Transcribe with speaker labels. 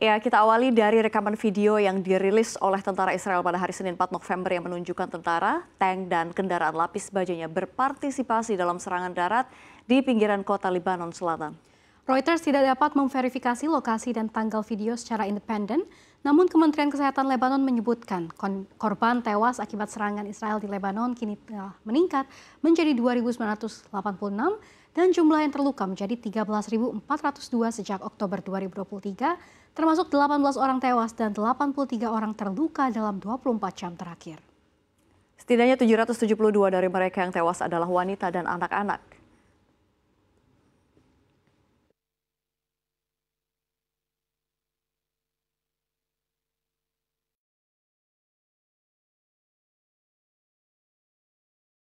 Speaker 1: Ya, kita awali dari rekaman video yang dirilis oleh tentara Israel pada hari Senin 4 November yang menunjukkan tentara, tank, dan kendaraan lapis bajanya berpartisipasi dalam serangan darat di pinggiran kota Libanon Selatan.
Speaker 2: Reuters tidak dapat memverifikasi lokasi dan tanggal video secara independen, namun Kementerian Kesehatan Lebanon menyebutkan korban tewas akibat serangan Israel di Lebanon kini telah meningkat menjadi 2.986 dan jumlah yang terluka menjadi 13.402 sejak Oktober 2023 termasuk 18 orang tewas dan 83 orang terluka dalam 24 jam terakhir.
Speaker 1: Setidaknya 772 dari mereka yang tewas adalah wanita dan anak-anak.